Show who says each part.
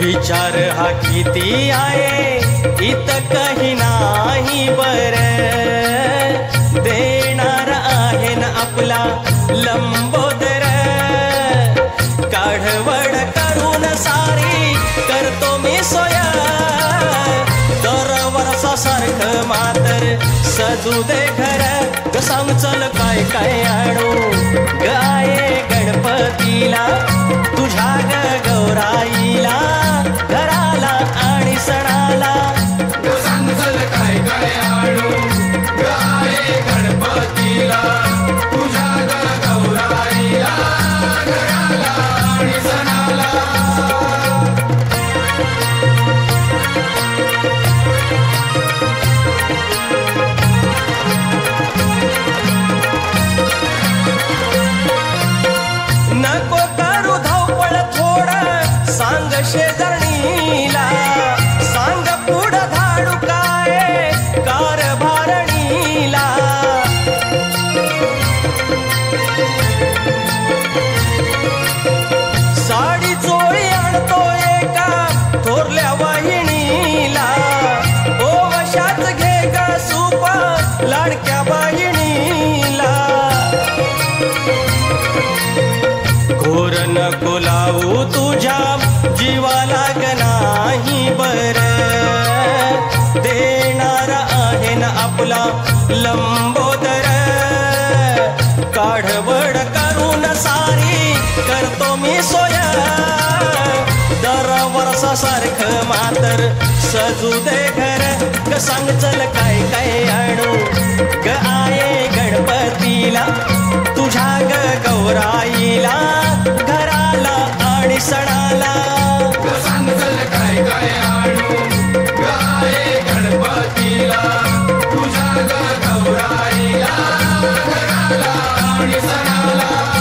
Speaker 1: विचार हा किती आहे इत काही नाही बर। देणार आहे ना आपला लंबोदर। काढवड वर्षासारखं मातर सजू दे घर कसा सांग चल काय काय आणू शेजारणीला सांग पुढं धाडू काय? कारभारणीला साडी चोळी आणतो एका थोरल्या वाहिणीला. ओ घे ग सुपा लाडक्या बाहिणीला. घोर नको लावू तुझ्या जीवाला नाही बर. देणारा आहे ना आपला लंबोदर. काढवड करून सारी करतो मी सोय. दर वर्षासारखं मातर सजू दे घर. ग सांगचल काय काय आणू. ग आये गणपतीला तुझ्या ग गौराईला घराला आणि सणाला. Sarala, Sarala.